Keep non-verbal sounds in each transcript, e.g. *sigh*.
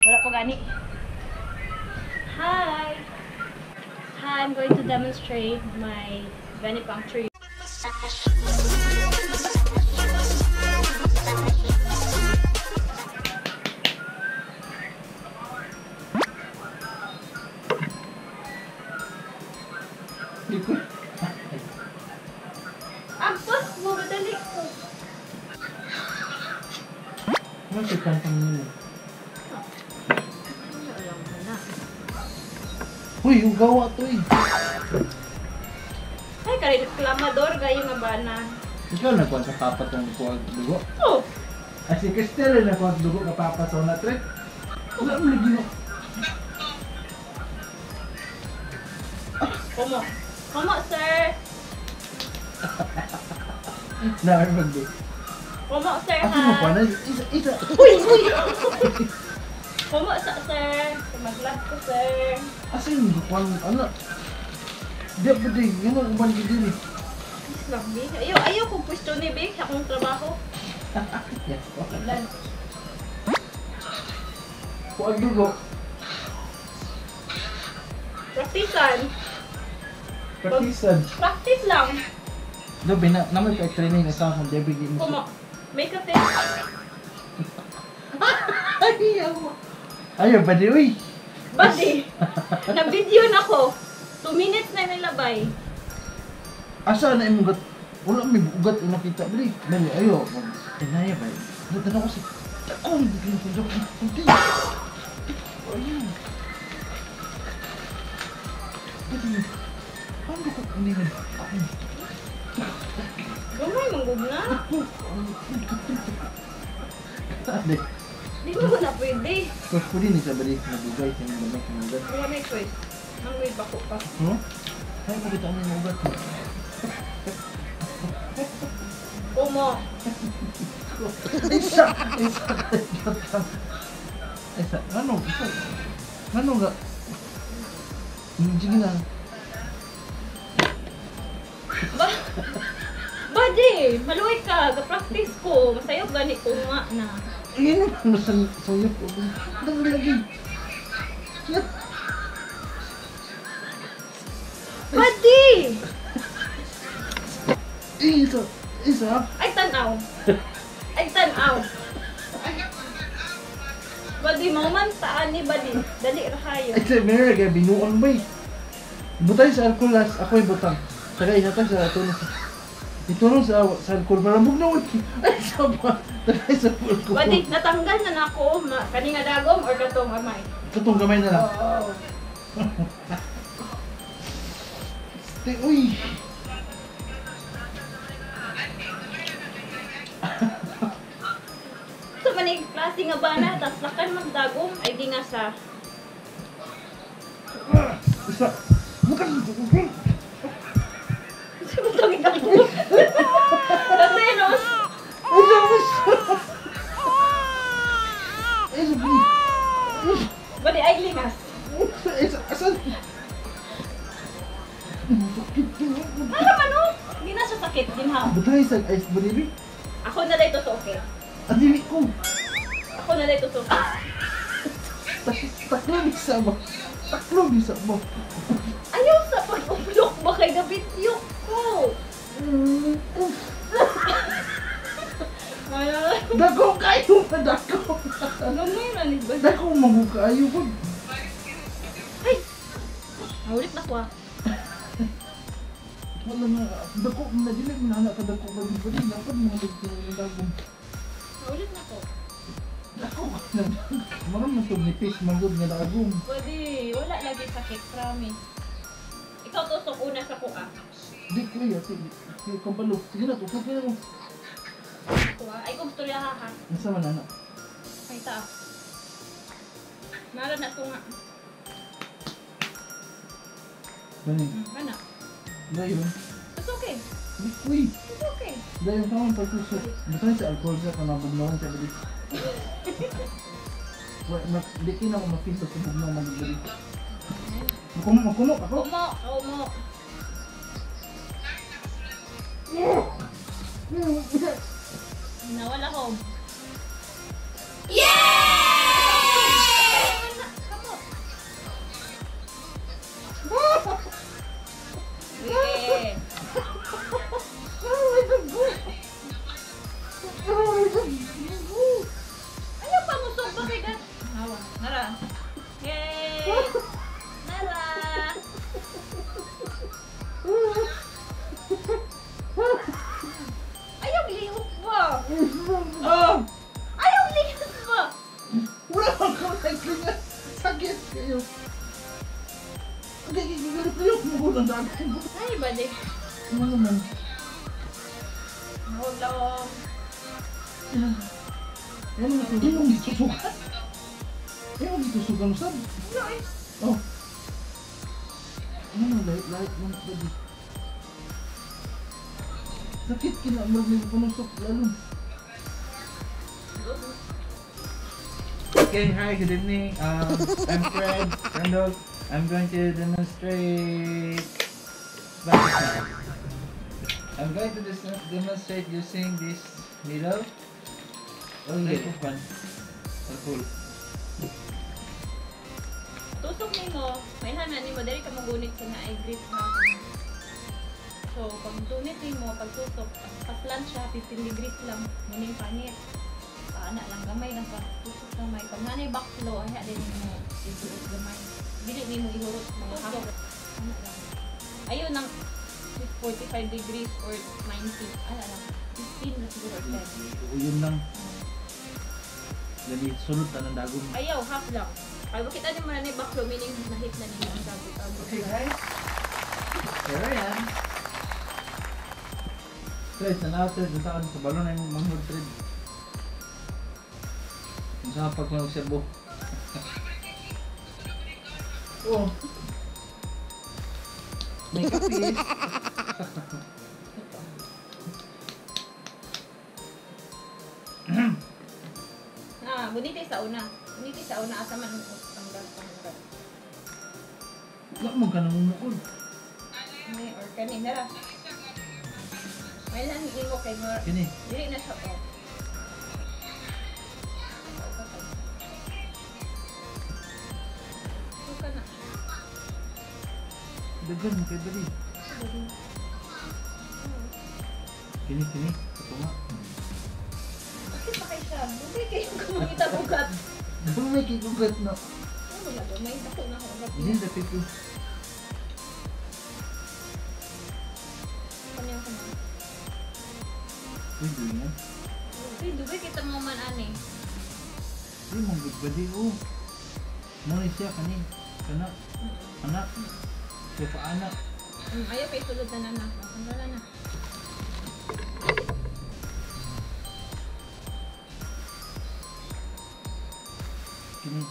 Wala gani. Hi! Hi, I'm going to demonstrate my venipuncture. Agpas mo, madali ko. Ano si kantang nila? Uy, yung gawa to eh. Ay, kari reklamador kayo nga ba na? Ikaw nagkuhan sa papat ng kuwag dugo. Oh, Ah, si Cristel na kuwag dugo ka papat sa una trek. Wala mo lagi no. kumo. Kumo, sir. *laughs* Na ay magdugo. Kumo, sir, Ako mo pa ha? na isa isa. Uy, uy! Kumo sa, sir. Mag-love ko, sir. Asa yung kuwang ano? Di ba di, yun ang uban gid din eh. Ayaw, ayaw kong pwesto ni Bi. Sa akong trabaho. *laughs* Yes. Ilan? Kuwag dugo. Practicean. Partisan. Practice lang. Dobi na naman kay training na sa akong Debbie. Kumo. Make a face. *laughs* Ayaw. Ayaw ba di uy? Badi. *laughs* Na-video na ko. 2 minutes na nilabay. Asa na imong gat wala may ugat yung nakita bali. Bali ayo. Inaya ba? Dito ko si Ako hindi ko yung joke. Hindi. Ayun. Hindi. Paano ko hindi na? Gamay, manggog na. Ate, Di mo na pwede. Tapos ko din isa bali nabugay sa mga gamay ng ugat. Wala may choice. Mangoy bako pa. No? Ay mo kita ang ugat mo. Kumo. Isa! Isa! Isa! Ano? Ano nga? Hmm, Sige na. Ba? Badi, maluwi ka. Ga-practice ko. Masayog gani ko nga na. Ayun ano sa suyok ko. Dang lagi. Badi! Isa! Isa! Ay, tanaw. Ay, tanaw. Badi, maumantaan ni Badi. Dali, rahayo. Isa, meron kaya binuon ba eh. Butay sa alkoholas, ako yung butang. Saka ihatag sa tulong sa... Itulong sa, sa alcohol, marambog na wala. Ay, saba. Tagay sa alcohol. Badi, natanggal na na ako. Ma, kaninga dagom or katong amay? Itong gamay na lang. Oo. Te, uy! So, manig klase nga ba na? Tapos lakan magdagom. Ay, di nga sa... Isa! Bukan! Bukan! Isa! please. Badi, ay lingas. Asan? Ano man, no? Hindi na siya sakit, ginhaw. Butay sa ice. Ako na sa okay. Ang dili ko. Ako na okay. Tak- Taklo bisa mo. Taklo bisa mo. Ayaw sa pag-uplok ba kay gabityok ko? Ayaw. Dako kayo pa dako. Gamay na ni ba? Dako mabuka ayo ko. Ay! Naulit na ko ah. Wala na. Dako na dili na ka dako ba dili ba dapat mo dito ng dagom. Naulit na ko. Dako na. Mga man to nipis manggod nga dagom. Pwede, wala lagi sakit, promise. Ikaw to sa una sa kuha. Di ko ya ti. Di ko balo. Sige na tukod na mo. Ay, kung niya ha ha. Nasa man ana. Ay, ta. Nara na ito nga. Bani. Hmm, Kana. Dayon. It's okay. Di kuy. It's okay. Dayon ka man pagkusot. Butay sa alcohol sa kanabugnawan sa balik. Wa na di kina ko makita sa bugnaw magbalik. Makumo makumo ako. Umo, umo. Nawala ko. Ay, bali. Ano naman? Hold on. Ano ito? Hindi mo gitusukan. Hindi mo gitusukan, sab. No, eh. Oh. Ano mo, lahit, lahit mo di. Sakit kina, marami ko panusok, lalo. Okay, hi, good evening. Um, I'm Fred Randolph. I'm going to demonstrate. I'm going to dis- demonstrate using this needle. Oh, yeah. One. Cool. Tusok ni mo, may hanan ni mo, dali ka magunit sa na grip ha. So, pag tunit ni mo, pag tusok, paslan siya, 15 degrees lang, muning panit. Paana lang, gamay lang ka, tusok gamay. Pag nanay backflow, ay din mo, isuot gamay. Dili ni mo ihurot, mga hapok. Ano lang. Ayun ang 45 degrees or 90, ano lang, 15 na siguro or 10. O, yun lang. Dali, sunod na ng dagong. Ayaw, half lang. Ay, makita niyo mo na ni backflow, meaning nahit na niyo ang tago-tago. Okay guys, I am. Thread, na thread, sa akin sa balon ay manghod thread. Kung saan pag mga serbo. oh. May kape. Ah, buniti sa una. Buniti sa una asa man tanggal tanggal. Wala mo ka namumukod. May or kani nara. May lang imo kay mo. Kini, Dili na siya oh. Dagan mo kay dali. Kini, kini. Ito nga. Bakit pa kayo siya? Buti kayo kumita bugat. Gamay kay gugat no. Ano ba to? May dako na ako. Hindi, dapit ko. Kanyang kanyang. Uy, doon yan. Uy, dugay kita mo man ani. Uy, mong body, oh. Muna siya, kani. Kana, anak. Pa anak. Mm, ayaw kay sulod na na na. Tanggalan na. *laughs* Kini.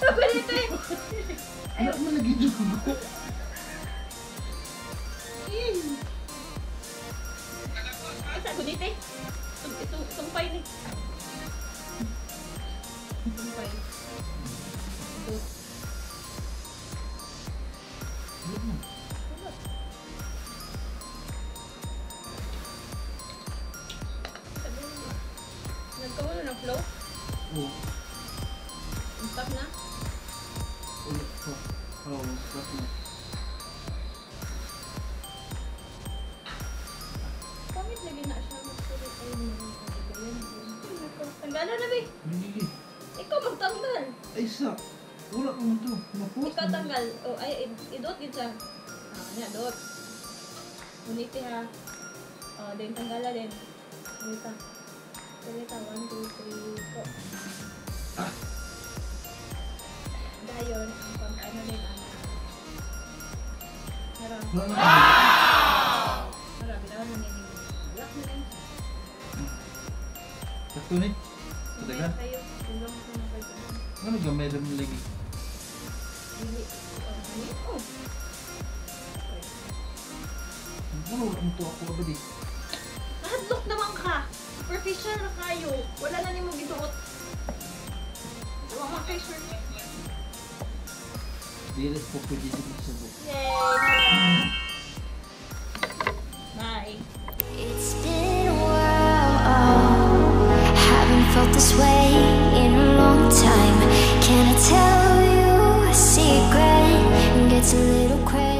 Ano ba dito eh? Anak mo lagi Tanggalan na eh? Hindi. Ikaw magtanggal. Ay, sak. Wala ko mo to. Mapost. Ikaw tanggal. O ay, i- idot yun siya. Ah, niya, dot. Uniti ha. O, din tanggala din. Unita. Unita, 1, 2, 3, 4. Ah. Dayon, ang pang ano din, ano. Harap. Na. Harap, bilawan na din. Lock na din. Sakto kaibigan. Ano gamay rin mo lagi? Ano yun? Oh. Okay. Ano wala mo to ako ba di? Nahadlok naman ka. Superficial na kayo. Wala na ni mo gituot. Wala mga kay sure. Dili ko pwede dito sa buhok. Yay! Bye. It's been felt this way in a long time. Can I tell you a secret? It gets a little crazy.